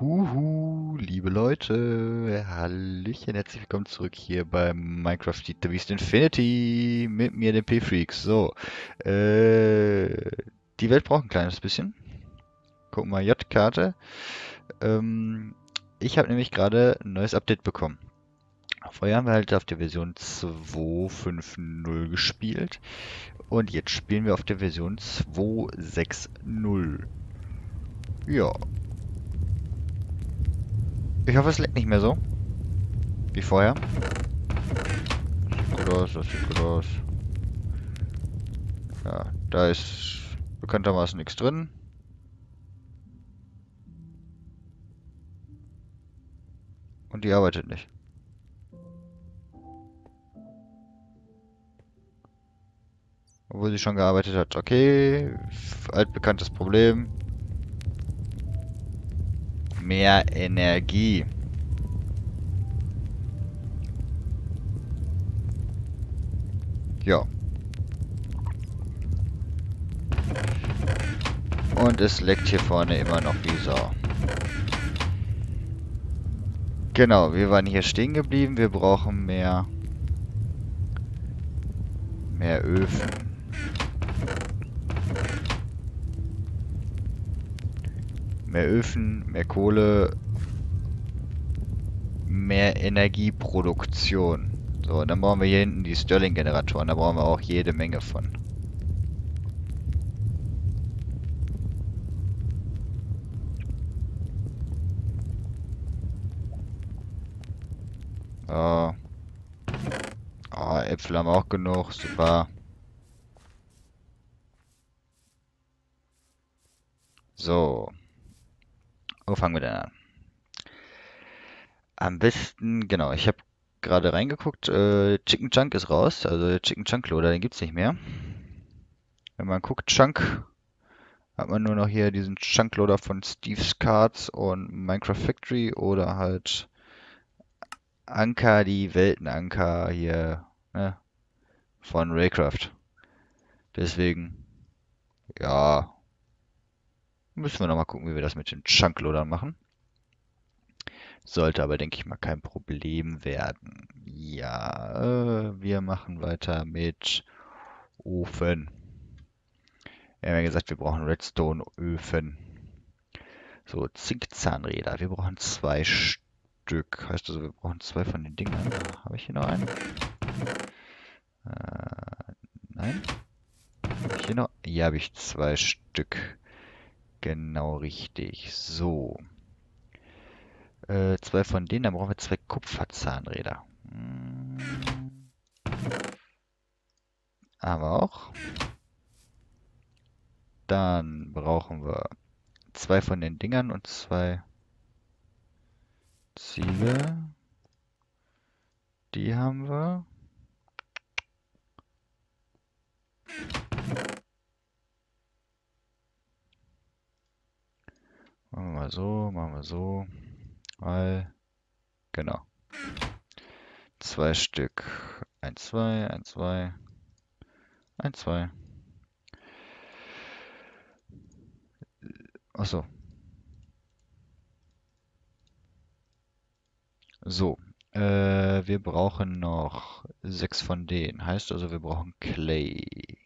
Huhu, liebe Leute, Hallöchen, herzlich willkommen zurück hier beim Minecraft The Beast Infinity mit mir, dem P-Freaks. So, äh, die Welt braucht ein kleines bisschen. Gucken mal, J-Karte. Ähm, ich habe nämlich gerade ein neues Update bekommen. Vorher haben wir halt auf der Version 2.5.0 gespielt und jetzt spielen wir auf der Version 2.6.0. Ja, ich hoffe, es leckt nicht mehr so. Wie vorher. Das sieht gut aus, das sieht gut aus. Ja, da ist bekanntermaßen nichts drin. Und die arbeitet nicht. Obwohl sie schon gearbeitet hat. Okay, altbekanntes Problem mehr Energie. Ja. Und es leckt hier vorne immer noch wie Sau. Genau, wir waren hier stehen geblieben. Wir brauchen mehr... Mehr Öfen. Mehr Öfen, mehr Kohle, mehr Energieproduktion. So, dann brauchen wir hier hinten die Stirling-Generatoren. Da brauchen wir auch jede Menge von. Oh. oh, Äpfel haben wir auch genug. Super. So. Wo fangen wir denn an? Am besten, genau, ich habe gerade reingeguckt, äh, Chicken Chunk ist raus, also Chicken Chunk Loader, den gibt es nicht mehr. Wenn man guckt, Chunk, hat man nur noch hier diesen Chunk Loader von Steve's Cards und Minecraft Factory oder halt Anker, die Weltenanker hier, ne, von Raycraft. Deswegen, ja, Müssen wir nochmal gucken, wie wir das mit den Chunkloadern machen. Sollte aber, denke ich mal, kein Problem werden. Ja, äh, wir machen weiter mit Ofen. Wir haben ja gesagt, wir brauchen Redstone-Öfen. So, Zinkzahnräder. Wir brauchen zwei Stück. Heißt also, wir brauchen zwei von den Dingern. Habe ich hier noch einen? Äh, nein. Hab ich hier noch? Hier habe ich zwei Stück. Genau richtig. So. Äh, zwei von denen, dann brauchen wir zwei Kupferzahnräder. Hm. Aber auch. Dann brauchen wir zwei von den Dingern und zwei Ziegel. Die haben wir. Machen wir mal so, machen wir so. Weil, genau. Zwei Stück. Eins, zwei, eins, zwei. Eins, zwei. Achso. So. Äh, wir brauchen noch sechs von denen. Heißt also, wir brauchen Clay.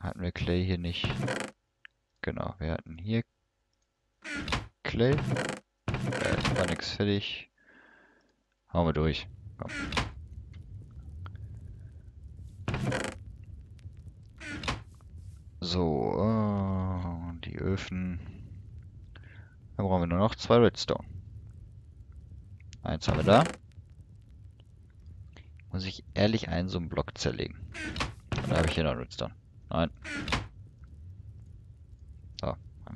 Hatten wir Clay hier nicht? Genau, wir hatten hier Clay. Da war nichts fertig. Hauen wir durch. Komm. So, äh, die Öfen. Da brauchen wir nur noch zwei Redstone. Eins haben wir da. Muss ich ehrlich einen so einen Block zerlegen. Da habe ich hier noch Redstone. Nein.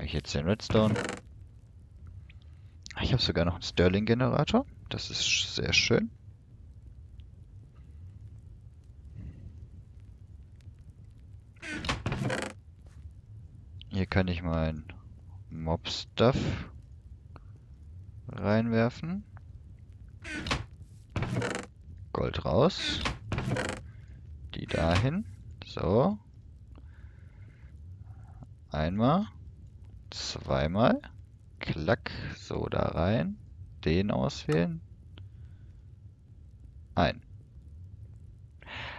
Ich jetzt den Redstone. Ich habe sogar noch einen Sterling-Generator. Das ist sehr schön. Hier kann ich mein Mob-Stuff reinwerfen. Gold raus. Die dahin. So. Einmal. Zweimal. Klack, so da rein. Den auswählen. Ein.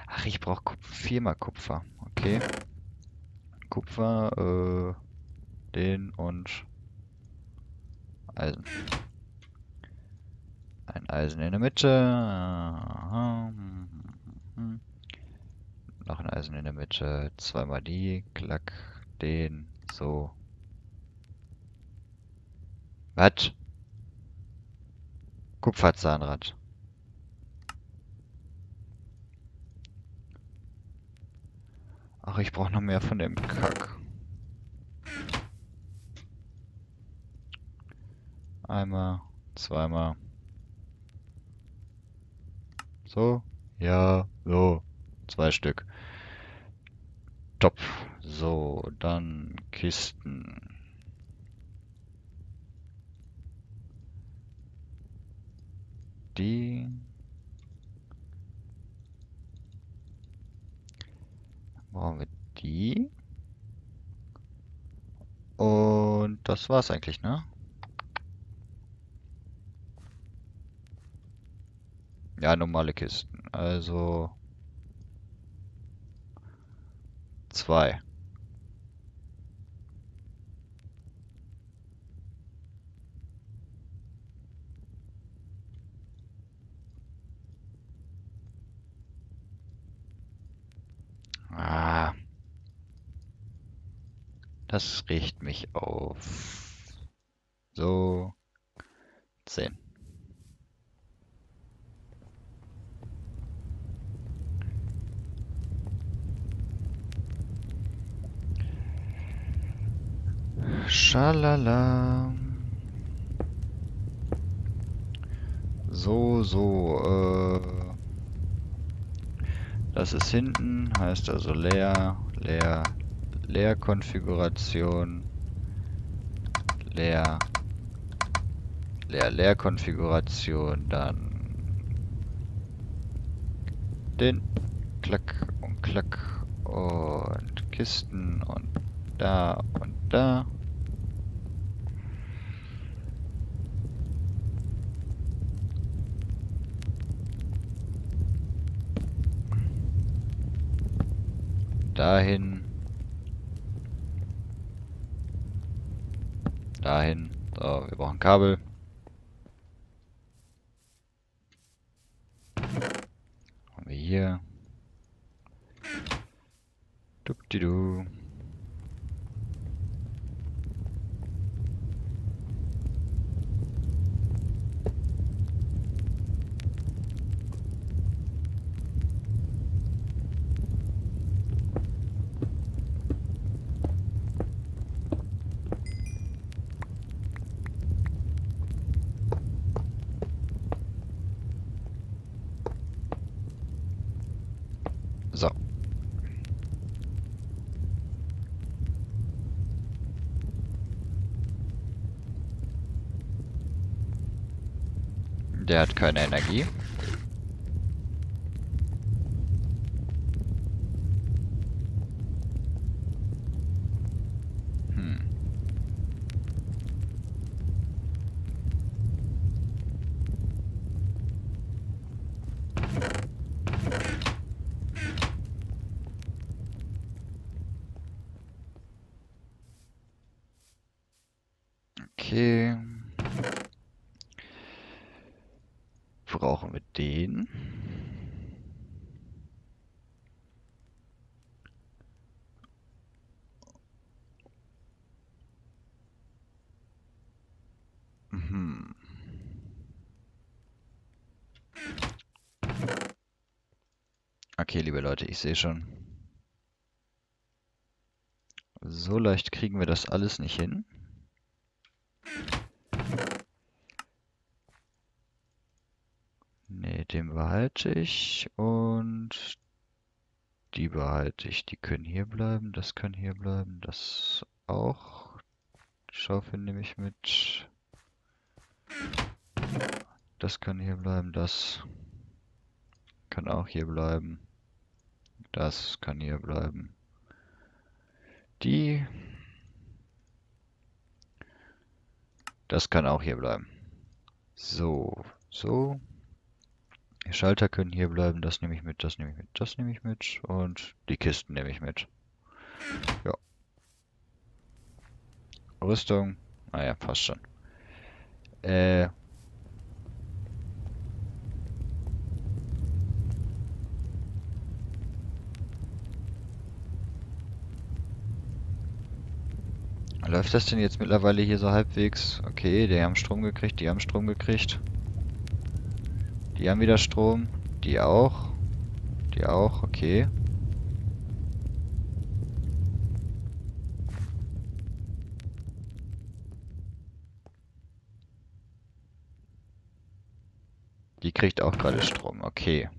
Ach, ich brauche Kupfer, viermal Kupfer. Okay. Kupfer, äh, den und Eisen. Ein Eisen in der Mitte. Aha. Noch ein Eisen in der Mitte. Zweimal die. Klack. Den. So. Was? Kupferzahnrad. Ach, ich brauche noch mehr von dem Kack. Einmal, zweimal. So, ja, so, zwei Stück. Top. So, dann Kisten. Die. Brauchen wir die. Und das war's eigentlich, ne? Ja, normale Kisten. Also zwei. Ah. Das riecht mich auf. So. Zehn. Schalala. So, so, äh. Das ist hinten, heißt also leer, leer, leer Konfiguration, leer, leer, leer Konfiguration, dann den Klack und Klack und Kisten und da und da. Dahin. Dahin. So, wir brauchen Kabel. Haben wir hier. Dupdidu. So. Der hat keine Energie. Hm. Okay. Brauchen wir den? Mhm. Okay, liebe Leute, ich sehe schon. So leicht kriegen wir das alles nicht hin. Ne, den behalte ich und die behalte ich. Die können hier bleiben, das kann hier bleiben, das auch. Die Schaufel nehme ich mit. Das kann hier bleiben, das kann auch hier bleiben. Das kann hier bleiben. Die Das kann auch hier bleiben. So, so. Die Schalter können hier bleiben. Das nehme ich mit, das nehme ich mit, das nehme ich mit. Und die Kisten nehme ich mit. Ja. Rüstung. Naja, passt schon. Äh. Läuft das denn jetzt mittlerweile hier so halbwegs? Okay, die haben Strom gekriegt, die haben Strom gekriegt. Die haben wieder Strom. Die auch. Die auch, okay. Die kriegt auch gerade Strom, okay.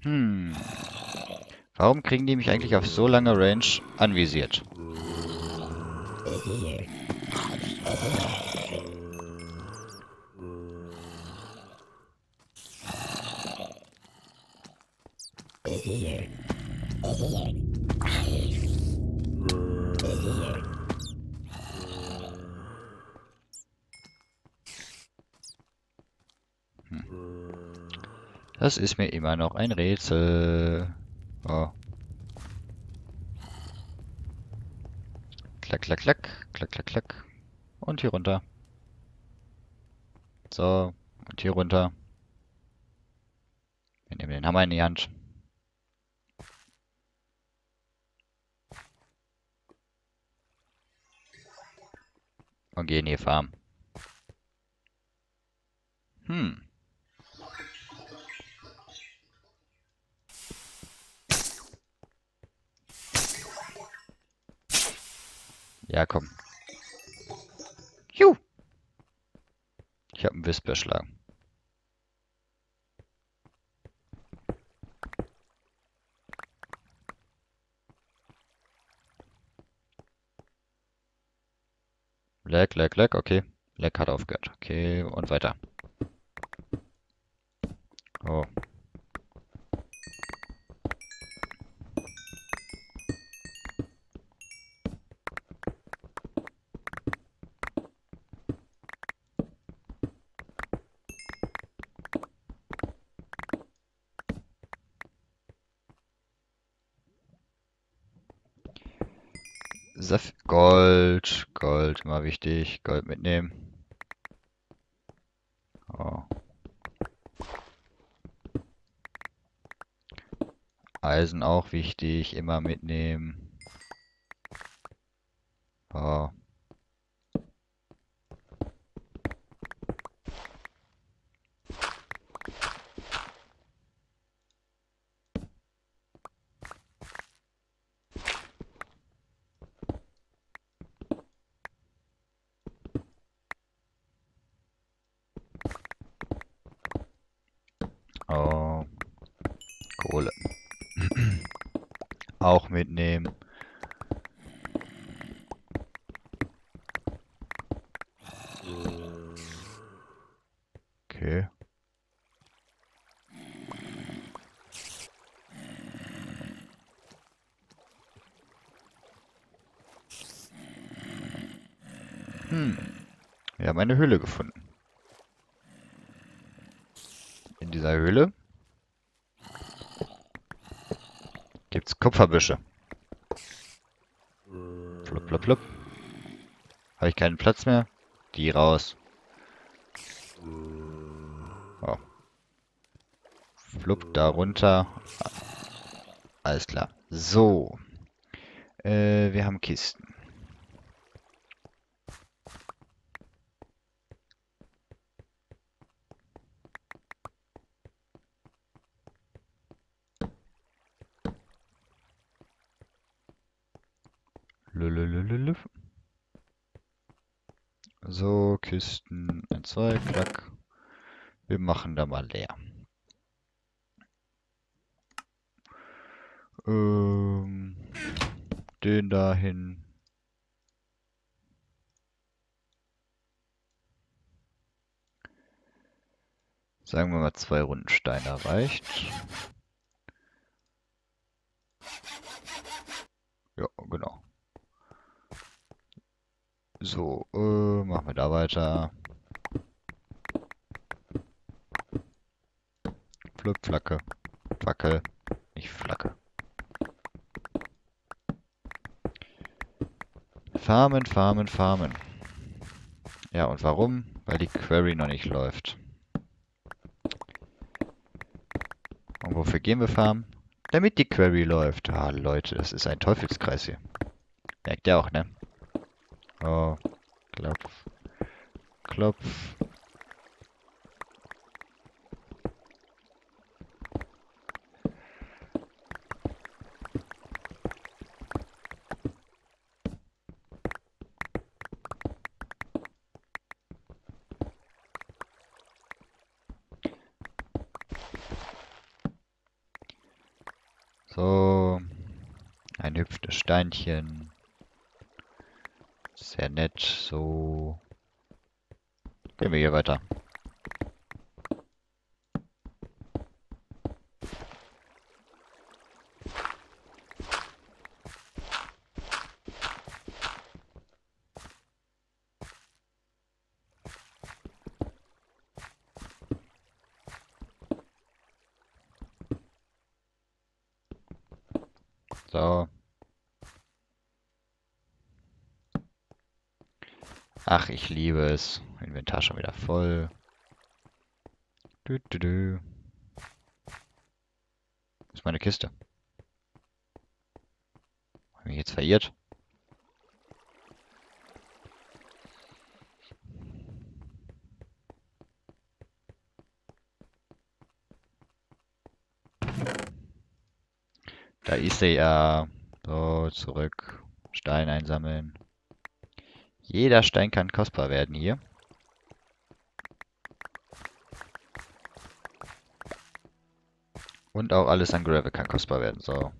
Hm. Warum kriegen die mich eigentlich auf so lange Range anvisiert? Das ist mir immer noch ein Rätsel. Oh. Klack, klack, klack, klack, klack, klack. Und hier runter. So, und hier runter. Wir nehmen den Hammer in die Hand. Und gehen hier farmen. Hm. Ja, komm. Juh. Ich habe einen Wisp erschlagen. Leck, leck, leck, okay. Leck hat aufgehört. Okay, und weiter. Oh. Gold, immer wichtig. Gold mitnehmen. Oh. Eisen auch wichtig, immer mitnehmen. Oh. Kohle. Auch mitnehmen. Okay. Hm. Wir haben eine Höhle gefunden. In dieser Höhle gibt's Kupferbüsche. Flup, flup, flup. Habe ich keinen Platz mehr? Die raus. blub, da runter. Alles klar. So. Äh, wir haben Kisten. Lululululuf. So, Kisten, ein Zeug, klack. Wir machen da mal leer. Den dahin. Sagen wir mal zwei Runden Steine reicht. Ja, genau. So, äh, machen wir da weiter. Flip, Flacke. Fackel. Nicht Flacke. Farmen, farmen, farmen. Ja, und warum? Weil die Query noch nicht läuft. Und wofür gehen wir farmen? Damit die Query läuft. Ah, Leute, das ist ein Teufelskreis hier. Merkt ihr auch, ne? Oh, klopf. Klopf. So. Ein hüpfendes Steinchen. Sehr nett. So. Gehen wir hier weiter. So. Ach, ich liebe es. Inventar schon wieder voll. Dü, dü, dü. Wo ist meine Kiste? Hab ich jetzt verirrt? Da ist er ja. So, zurück. Stein einsammeln. Jeder Stein kann kostbar werden hier. Und auch alles an Gravel kann kostbar werden. So.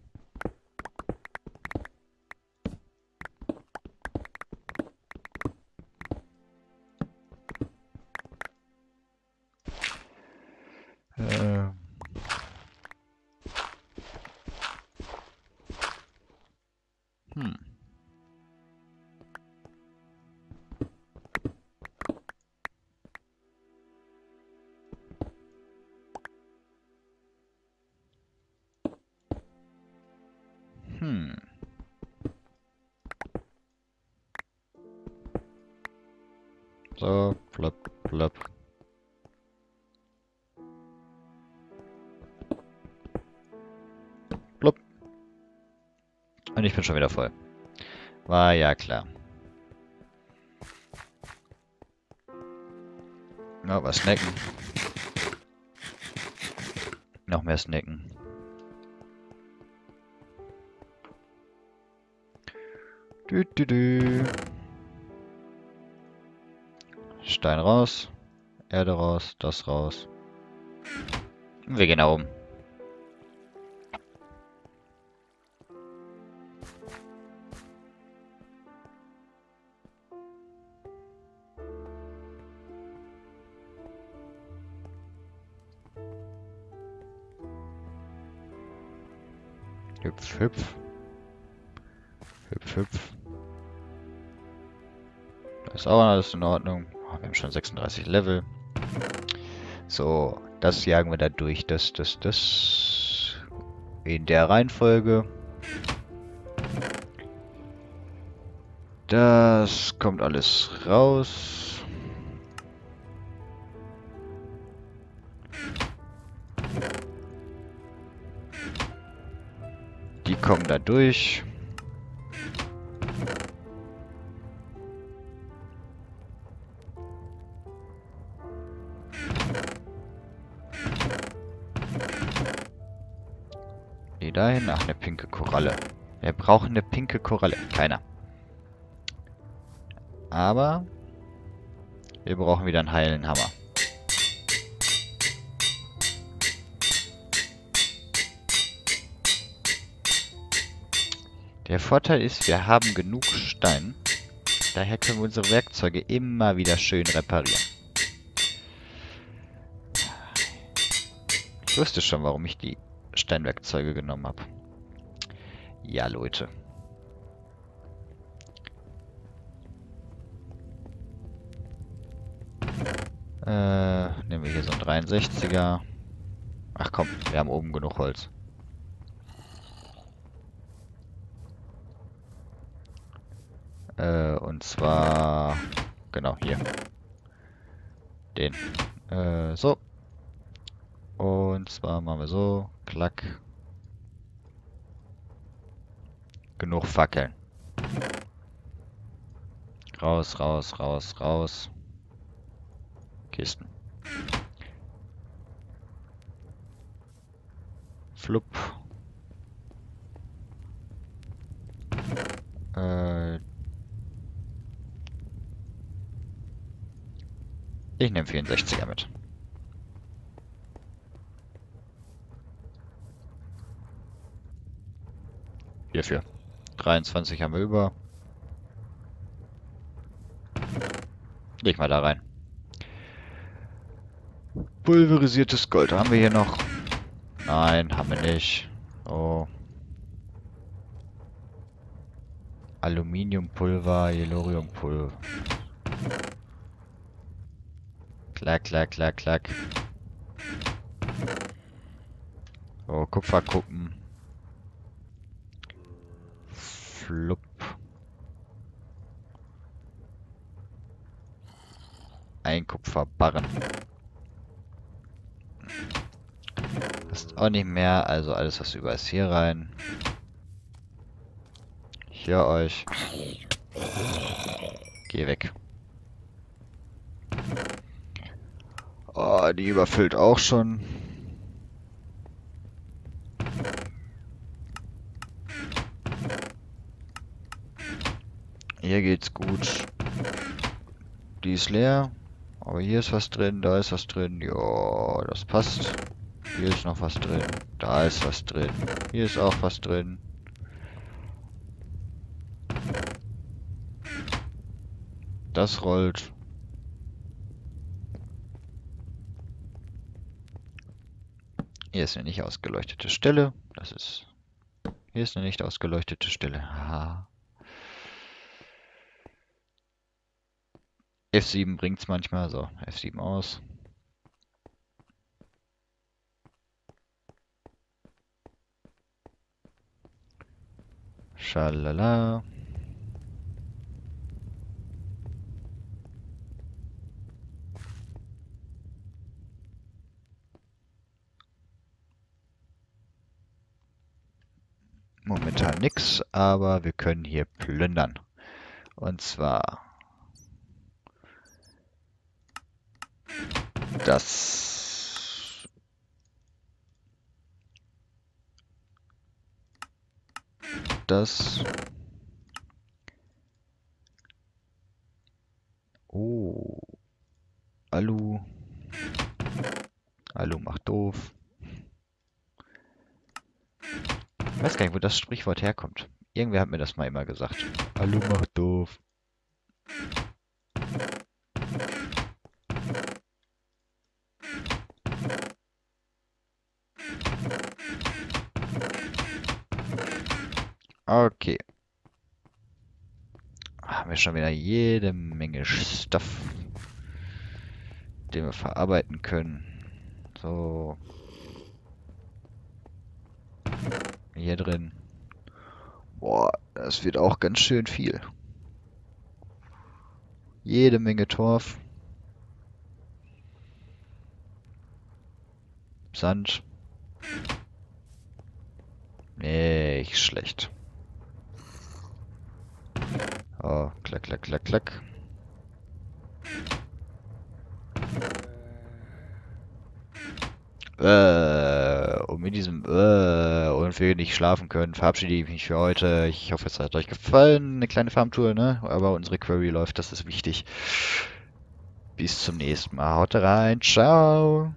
So, flop, flop. Blub. Und ich bin schon wieder voll. War ja klar. Ja, was snacken. Noch mehr snacken. Dü, dü, dü. Stein raus. Erde raus. Das raus. Wir gehen nach oben. Hüpf, hüpf. Hüpf, hüpf. Das ist auch alles in Ordnung. Haben schon 36 Level. So, das jagen wir da durch. Das, das, das. In der Reihenfolge. Das kommt alles raus. Die kommen da durch. Die dahin. Ach, eine pinke Koralle. Wir brauchen eine pinke Koralle. Keiner. Aber wir brauchen wieder einen heilen Hammer. Der Vorteil ist, wir haben genug Stein. Daher können wir unsere Werkzeuge immer wieder schön reparieren. Ich wusste schon, warum ich die Steinwerkzeuge genommen habe. Ja, Leute. Äh, nehmen wir hier so ein 63er. Ach komm, wir haben oben genug Holz. Äh, und zwar... Genau, hier. Den. Äh, so. Und zwar machen wir so. Klack. Genug Fackeln. Raus, raus, raus, raus. Kisten. Flup. Äh, ich nehme 64er mit. Hierfür. 23 haben wir über. Leg mal da rein. Pulverisiertes Gold haben wir hier noch. Nein, haben wir nicht. Oh. Aluminiumpulver, Yelloriumpulver. Klack, klack, klack, klack. Oh, Kupferkuppen. Flupp. Ein Kupferbarren. Ist auch nicht mehr, also alles was über ist hier rein. Hier euch. Geh weg. Oh, die überfüllt auch schon. Hier geht's gut. Die ist leer. Aber hier ist was drin, da ist was drin. Ja, das passt. Hier ist noch was drin. Da ist was drin. Hier ist auch was drin. Das rollt. Hier ist eine nicht ausgeleuchtete Stelle. Das ist... Hier ist eine nicht ausgeleuchtete Stelle. Haha. F7 bringt es manchmal. So, F7 aus. Schalala. Momentan nichts, aber wir können hier plündern. Und zwar das das Oh. Alu. Alu macht doof. Ich weiß gar nicht, wo das Sprichwort herkommt. Irgendwer hat mir das mal immer gesagt. Alu macht doof. Okay. Haben wir schon wieder jede Menge Stuff, den wir verarbeiten können. So. Hier drin. Boah, das wird auch ganz schön viel. Jede Menge Torf. Sand. Nicht schlecht. Oh, klack, klack, klack, klack. Äh, um mit diesem äh, und wir nicht schlafen können, verabschiede ich mich für heute. Ich hoffe, es hat euch gefallen. Eine kleine Farmtour, ne? Aber unsere Query läuft, das ist wichtig. Bis zum nächsten Mal. Haut rein. Ciao.